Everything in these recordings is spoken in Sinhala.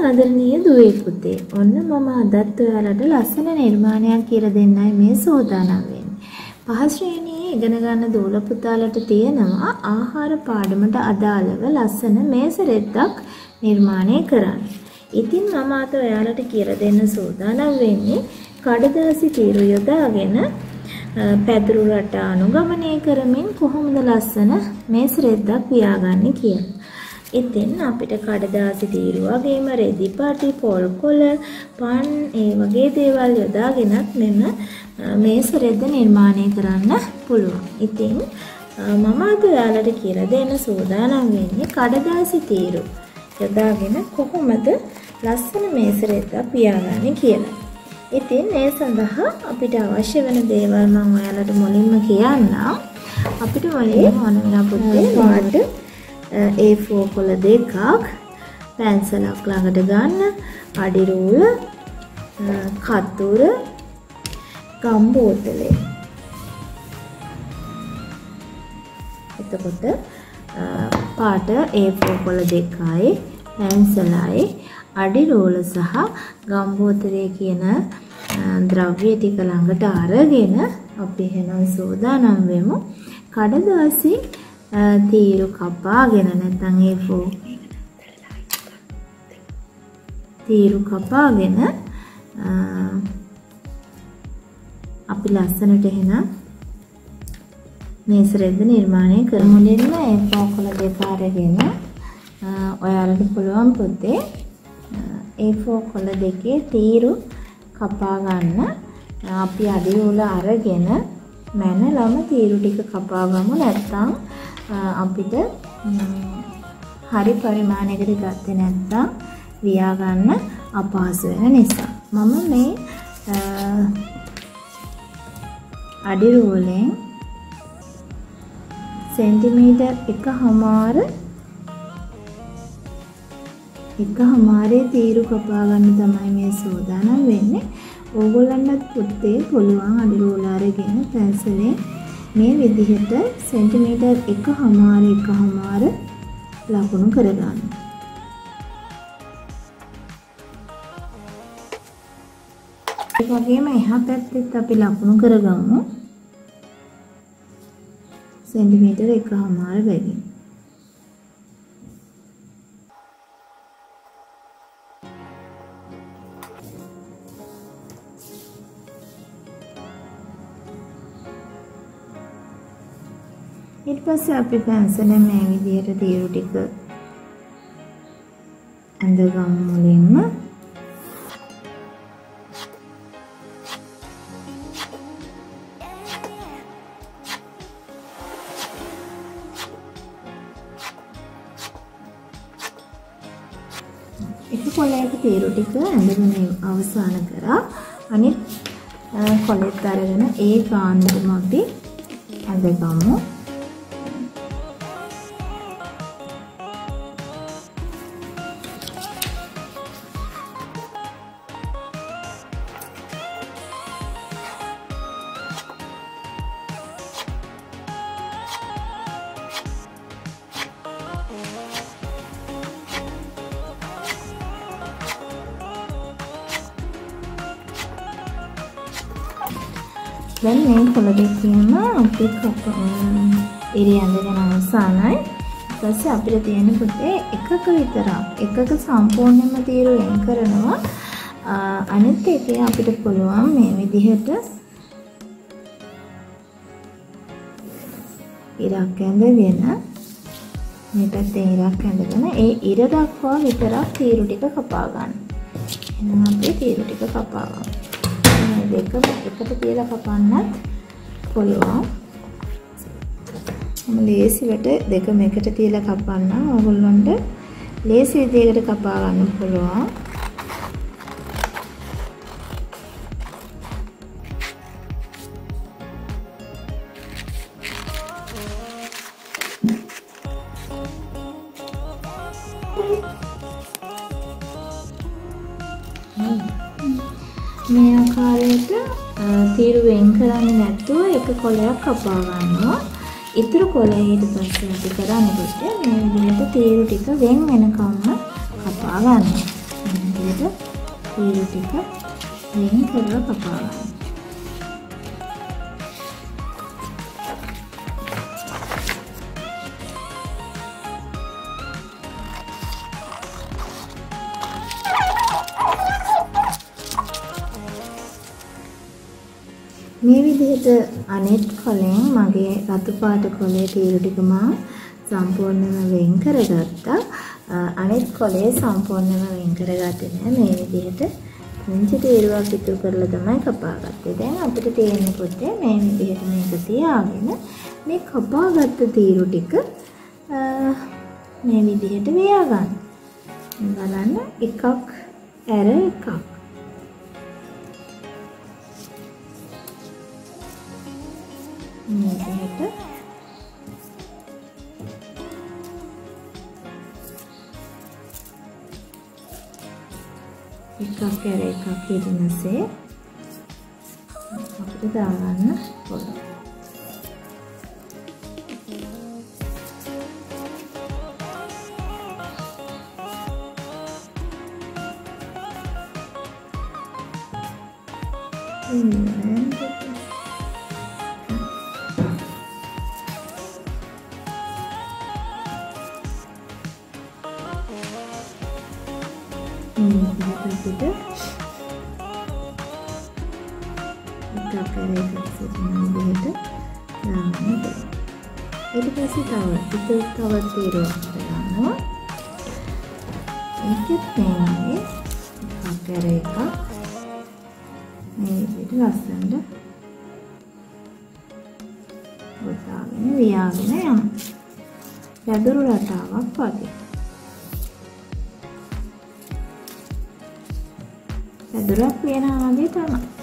ආදරණීය දුවේ පුතේ. ඔන්න මම අදත් ඔයාලට ලස්සන නිර්මාණයක් කියලා දෙන්නයි මේ සෝදානම් වෙන්නේ. පහ ශ්‍රේණියේ ඉගෙන ගන්න දූල පුතාලට තියෙනවා ආහාර පාඩමට අදාළව ලස්සන මේස රෙද්දක් නිර්මාණය කරන්න. ඉතින් මම අද ඔයාලට කියලා දෙන්න සූදානම් වෙන්නේ කඩදාසි තීරු යොදාගෙන පැදුරු රට අනුගමනය කරමින් කොහොමද ලස්සන මේස රෙද්දක් ව්‍යාගන්නේ කියලා. ඉතින් අපිට කඩදාසි තීරු වගේම රෙදි පාටි පොල් කොළ පන් ඒ වගේ දේවල් යොදාගෙනත් මෙන්න මේස රෙද්ද නිර්මාණය කරන්න පුළුවන්. ඉතින් මම අද ඔයාලට කියලා දෙන්න සූදානම් වෙන්නේ කඩදාසි තීරු යොදාගෙන කොහොමද ලස්සන මේස රෙද්දක් පියාගන්නේ කියලා. ඉතින් ඒ සඳහා අපිට අවශ්‍ය වෙන දේවල් මම ඔයාලට මුලින්ම කියන්නම්. අපිට මුලින්ම ඕන වෙන පුතේ වාට A4 කොළ දෙකක් පැන්සලක් ළඟට ගන්න අඩි රූල කතුර ගම් බෝතලේ. එතකොට පාට A4 කොළ දෙකයි පැන්සලයි අඩි රෝල සහ ගම්බෝතරය කියන ද්‍රව්‍ය ටික ළඟට අරගෙන අපි එහෙනම් සූදානම් වෙමු. කඩදාසි තීරු කපාගෙන නැත්නම් A4 තීරු කපාගෙන අපි ලස්සනට එහෙනම් මේස රෙද්ද නිර්මාණය කරමු. මුලින්ම A4 කොළ දෙක අරගෙන ඔයාලට පුළුවන් පුතේ A4 කොළ දෙකේ තීරු කපා ගන්න. අපි අඩි උල අරගෙන මැනලම තීරු ටික කපා ගමු නැත්නම් අපිට හරි පරිමාණයකට ගත්තේ නැත්නම් වියා ගන්න අපහසු වෙන නිසා මම මේ අඩි රූලෙන් සෙන්ටිමීටර් එකහමාර එකහමාරේ තීරු කපා ගන්න තමයි මේ සූදානම් වෙන්නේ. ඕගොල්ලන්ටත් පුතේ පුළුවන් අඩි රූල අරගෙන පැන්සලෙන් මේ විදිහට සෙන්ටිමීටර් එකහමාර එකහමාර ලකුණු කරගන්න. ඒ වගේම එහා පැත්තෙත් අපි ලකුණු කරගමු. සෙන්ටිමීටර් එකහමාර බැගින්. ඊට පස්සේ අපි පැන්සලෙන් මේ විදිහට තීරු ටික ඇඳගමු මුලින්ම එක කොළයක තීරු ටික ඇඳගෙන අවසන් කරා. අනිත් කොළෙත් අරගෙන ඒ ගානටම අපි ඇඳගමු. දැන් මේ කොළ දෙකේම අපි කප ඉරි ඇඳගෙන අවසానයි. ඊපස්සේ අපිට තියෙන පුතේ එකක විතරක් එකක සම්පූර්ණයෙන්ම තීරු වෙන් කරනවා. අනිත් එකේ අපිට පුළුවන් මේ විදිහට ඉරක් ඇඳගෙන මේ පැත්තේ ඉරක් ඇඳගෙන ඒ ඉර දක්වා විතරක් තීරු ටික කපා ගන්න. එහෙනම් අපි තීරු ටික කපා ගමු. දෙකම එකට තියලා කපන්නත් පුළුවන්. මම ලේසිවට දෙකම එකට තියලා කපන්න ඕගොල්ලන්ට ලේසි විදිහකට කපා ගන්න පුළුවන්. මේ ආකාරයට තීරු වෙන් කරන්නේ නැතුව එක කොලයක් කපා ගන්නවා. ඉතුරු කොලේ ඊට පස්සේ අපි කරන්නේ මේ විදිහට තීරු ටික වෙන් වෙනකම්ම කපා ගන්නවා. විදිහට තීරු ටික වෙන් කරලා කපා ගන්න. මේ විදිහට අනෙත් කොලෙන් මගේ රතු පාට කොලේ තීරු ටික මම සම්පූර්ණයෙන්ම වෙන් කරගත්තා. අනෙත් කොලේ සම්පූර්ණයෙන්ම වෙන් කරගත්තේ නෑ මේ විදිහට පුංචි තීරුවක් ඉතුරු කරලා තමයි කපාගත්තේ. දැන් අපිට තියෙන්නේ පොතේ මේ විදිහට මේක තියාගෙන මේ කපාගත්ත තීරු ටික මේ විදිහට වේයා ගන්න. බලන්න එකක් ඇර එකක් මේ විදිහට එකක් කර එකක් ඉරිනසේ අපිට දාගන්න පුළුවන්. එකක් කරේ එකක් සිටින විදිහට දාන්න පුළුවන්. ඊට පස්සේ තව ඉතින් තව තීරුවක් ගන්නවා. ඒකත් මේ එකක් කරේ එකක් මේ විදිහට ලස්සනට ගොතාගෙන වියාගෙන යනවා. යදුරු රටාවක් වගේ. පැදුරක් වෙනවා වගේ තමයි.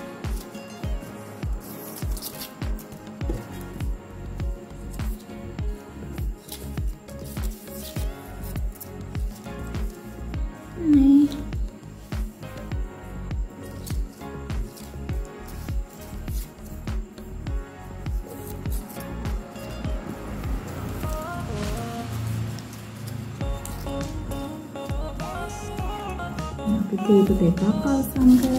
thì tôi phải có câu xong cơ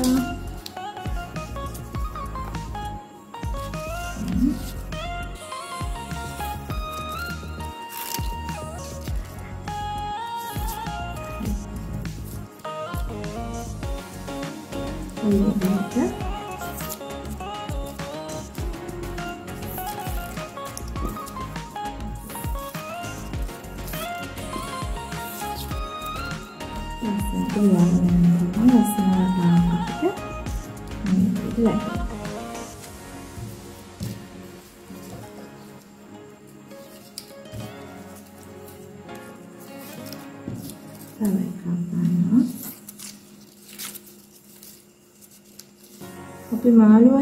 Hãy subscribe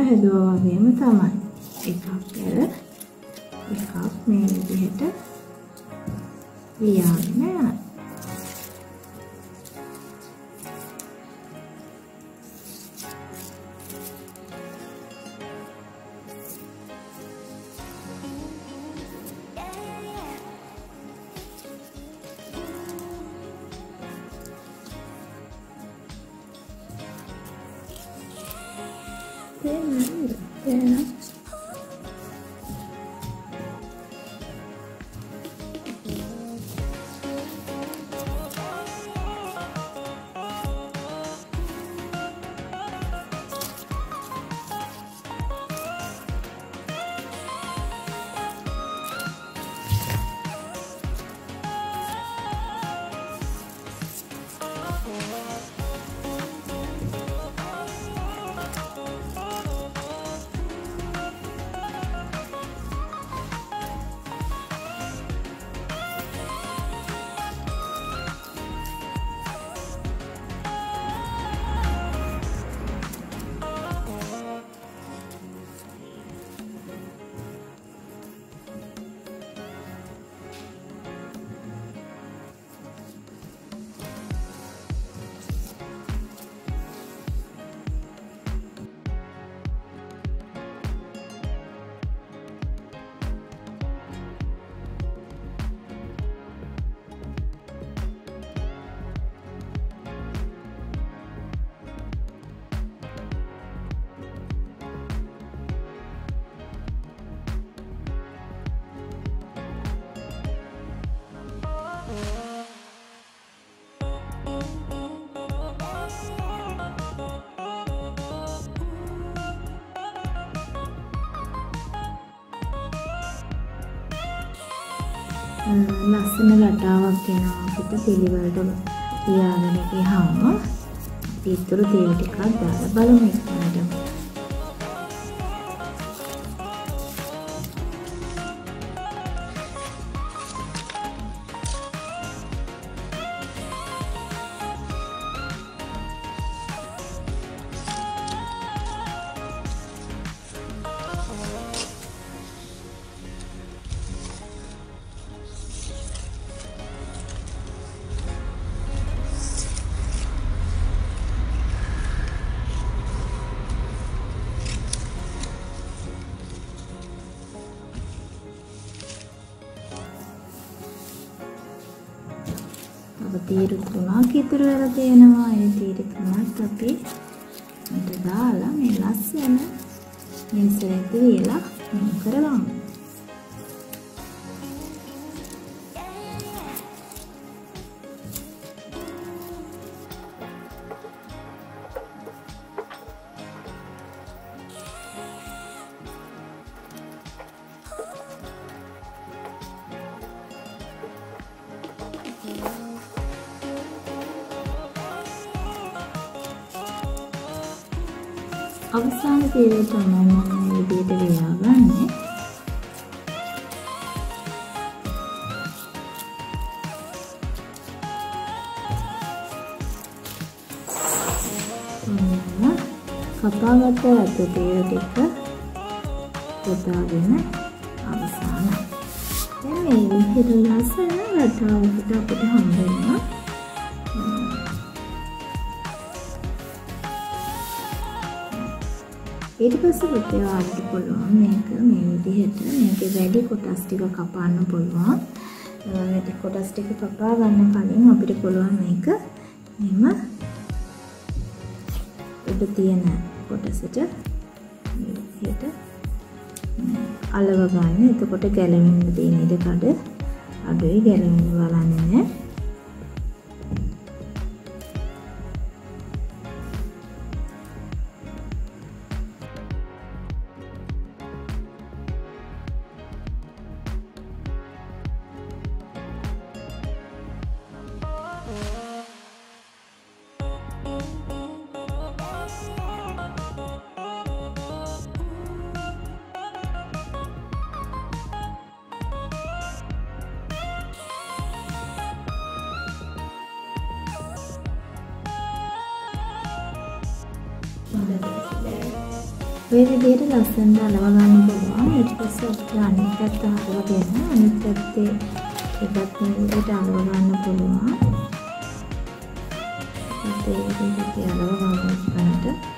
හැදුවා වගේම තමයි. එකක් කර එකක් මේ විදිහට ලියාගෙන යනවා. ලස්සන රටාවක් එනවා අපිට පිළිවෙලට ලියාගෙන ගියාම අපි ඉතුරු තේල් ටිකක් දාලා බලමු ඉක්මනටම. තීරු තුනක් ඉතුරු වෙලා තියෙනවා. ඒ තීරු තුනත් අපි මට දාලා මේ ලස්සන මේසෙට වියලා මෙහෙම අවසාන තීරය තමයි මම මේ විදිහට ලියාගන්නේ. ඔන්න කපාගත්ත රතු තීර ටික පුතාගෙන අවසාන. දැන් මේ විදිහට ලස්සන රටාවකට අපිට හම්බ වෙනවා. ඊට පස්සේ පුතේ ඔයාලට පුළුවන් මේක මේ විදිහට මේකේ වැඩි කොටස් ටික කපන්න පුළුවන්. වැඩි කොටස් ටික කපා ගන්න කලින් අපිට පුළුවන් මේක මෙහෙම උඩ තියෙන කොටසට මේ විදිහට අලව ගන්න. එතකොට ගැලවෙන්න තියෙන ඉඩ කඩ අඩුයි ගැලවෙන්න බලන්නේ නැහැ. ඔය විදිහට ලස්සනට අලව ගන්න පුළුවන්. ඊට පස්සේ අපිට අනිත් පැත්ත හරවගෙන අනිත් පැත්තේ එකත් මේ විදිහට අලව ගන්න පුළුවන්. ඒ විදිහට අලව ගන්න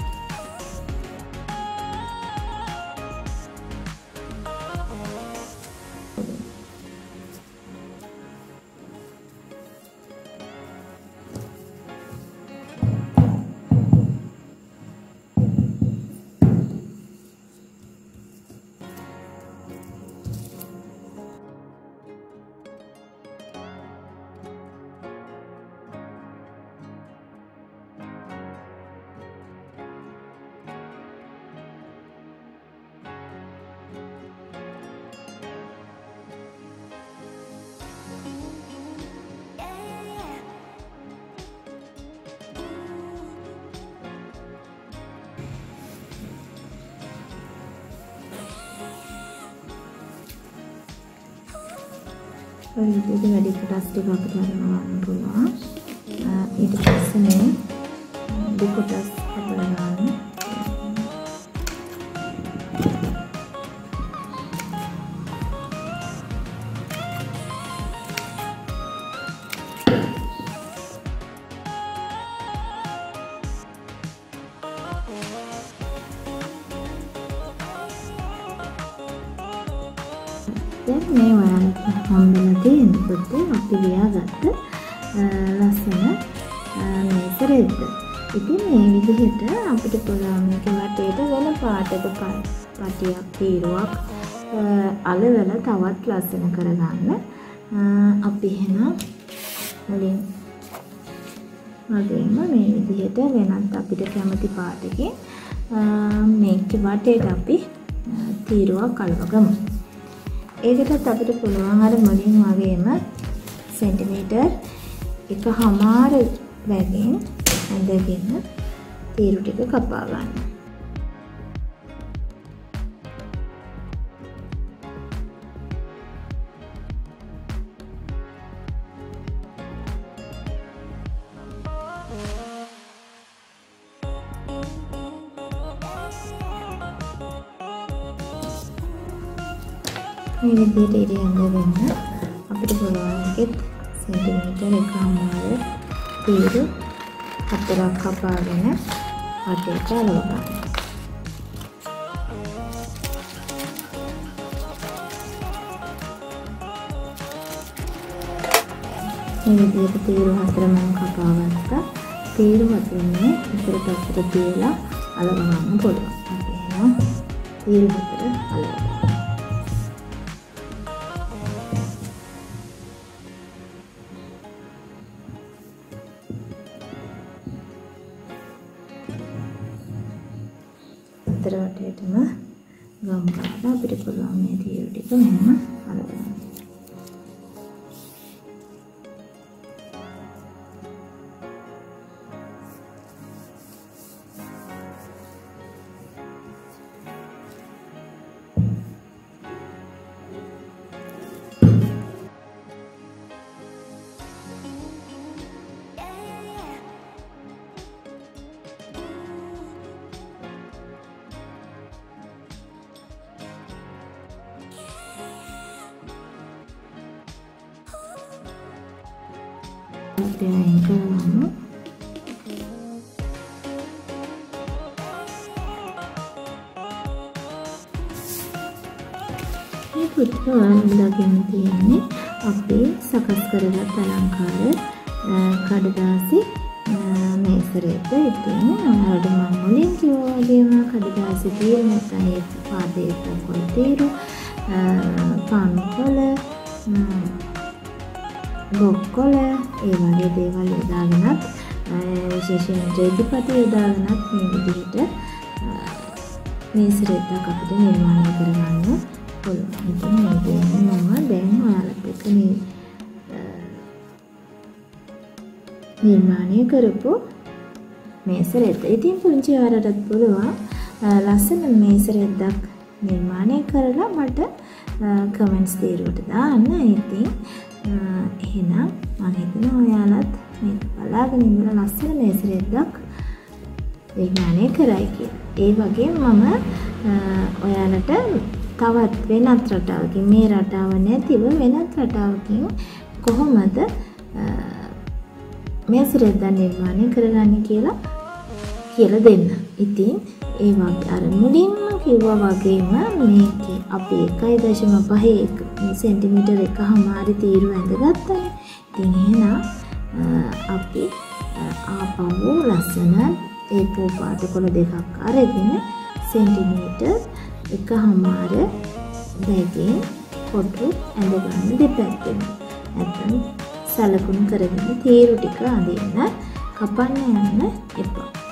ඔය විදිහට වැඩි කොටස් ටික අපිට අරගෙන පුළුවන්. ඊට පස්සේ මේ දෙකොටස් කපලා ගන්න. ඉතින් මේ විදිහට අපිට පුළුවන් මේක වටේට වෙන පාටක පටියක් තීරුවක් අලවල තවත් ලස්සන කරගන්න. අපි එහෙනම් මුලින් වගේම මේ විදිහට වෙනත් අපිට කැමති පාටකින් මේක වටේට අපි තීරුවක් අලවගමු. ඒකටත් අපිට පුළුවන් අර මුලින් වගේම සෙන්ටිමීටර් එක හමාර වැගෙන් ඇඳගෙන තීරු ටික කපා ගන්න. මේ විදිහට ඉරි ඇඳගෙන අපිට පුළුවන් එකෙත් සෙන්ටිමීටර් එකමාර තීරු හතරක් කපාගෙන වටේට අලව ගන්න. මේ විදිහට තීරු හතර මම කපා ගත්තා. තීරු හතරනේ ඉතර පැත්තට තියලා අලව ගන්න පුළුවන්. අපි එහෙනම් තීරු හතර අලව මේ අපි අයින් කරගමු. මේ පුත්‍ර ඔයාලම දකින්න තියෙන්නේ අපේ සකස් කරගත් අලංකාර කඩදාසි මේසරේට ඉතින් ඔයාලට මම මුලින් කිව්වා වගේම කඩදාසි තියෙන නැත්නම් ඒ පාදයේ පොල් තීරු පන්කොළ ගොක්කොල ඒ වගේ දේවල් යොදාගෙනත් විශේෂයෙන් රෙදිපති යොදාගෙනත් මේ විදිහට මේස රෙද්දක් අපිට නිර්මාණය කරගන්න පුළුවන්. ඉතින් මේ දෙන්නේ මම දැන් ඔයාලට එක්ක මේ නිර්මාණය කරපු මේස රෙද්ද. ඉතින් පුංචි ඔයාලටත් පුළුවන් ලස්සන මේස රෙද්දක් නිර්මාණය කරලා මට කමෙන්ට්ස් තීරුවට දාන්න. ඉතින් එහෙනම් මම හිතනවා ඔයාලත් මේක බලාගෙන ඉඳලා ලස්සන මේස රෙද්දක් විඥානය කරයි කියලා. ඒ වගේම මම ඔයාලට තවත් වෙනත් රටාවකින් මේ රටාව නැතිව වෙනත් රටාවකින් කොහොමද මේස රෙද්දක් නිර්මාණය කරගන්නේ කියලා කියලා දෙන්න. ඉතින් ඒ වගේ අර මුලින්ම කිව්වා වගේම මේකේ අපි 1.5 සෙන්ටිමීටර් එකමාරි තීරු ඇඳගත්තානේ. ඉතින් එහෙනම් අපි ආපහු ලස්සන ඒ පෝ පාට කොළ දෙකක් අරගෙන සෙන්ටිමීටර් එකමාර බැගින් කොටු ඇඳගන්න දෙපැත්තෙම. නැත්නම් සලකුණු කරගෙන තීරු ටික අඳින්න කපන්න යන්න එපා.